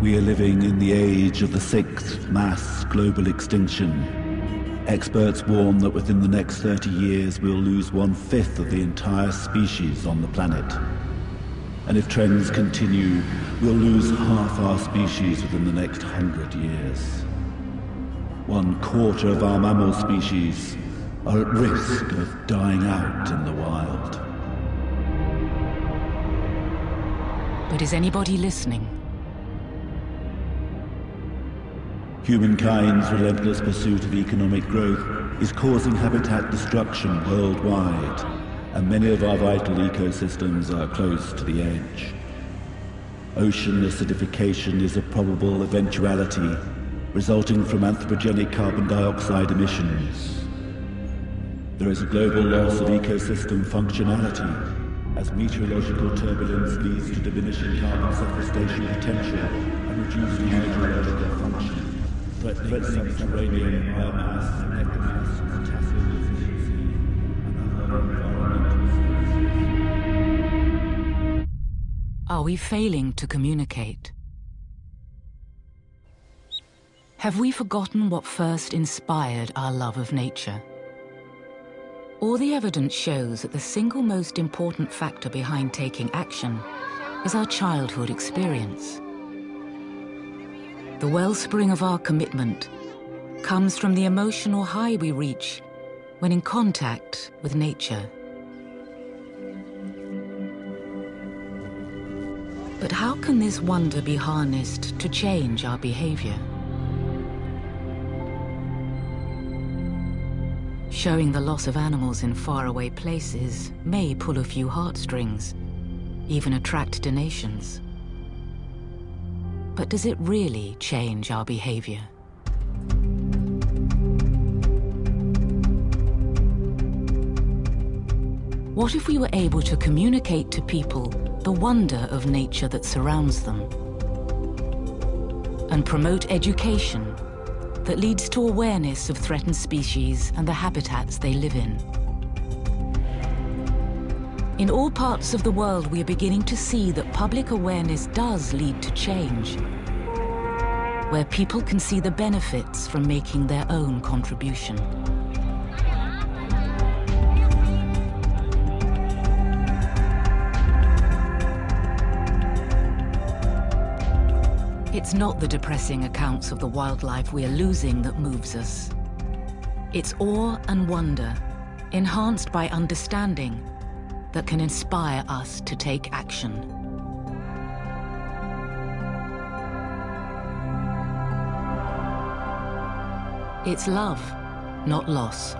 We are living in the age of the sixth mass global extinction. Experts warn that within the next 30 years we'll lose one-fifth of the entire species on the planet. And if trends continue, we'll lose half our species within the next hundred years. One quarter of our mammal species are at risk of dying out in the wild. But is anybody listening? Humankind's relentless pursuit of economic growth is causing habitat destruction worldwide, and many of our vital ecosystems are close to the edge. Ocean acidification is a probable eventuality resulting from anthropogenic carbon dioxide emissions. There is a global loss of ecosystem functionality as meteorological turbulence leads to diminishing carbon sequestration potential and reduced hydrological function potassium and other environmental Are we failing to communicate? Have we forgotten what first inspired our love of nature? All the evidence shows that the single most important factor behind taking action is our childhood experience. The wellspring of our commitment comes from the emotional high we reach when in contact with nature. But how can this wonder be harnessed to change our behavior? Showing the loss of animals in faraway places may pull a few heartstrings, even attract donations. But does it really change our behavior? What if we were able to communicate to people the wonder of nature that surrounds them? And promote education that leads to awareness of threatened species and the habitats they live in. In all parts of the world, we are beginning to see that public awareness does lead to change, where people can see the benefits from making their own contribution. It's not the depressing accounts of the wildlife we are losing that moves us. It's awe and wonder, enhanced by understanding, that can inspire us to take action. It's love, not loss.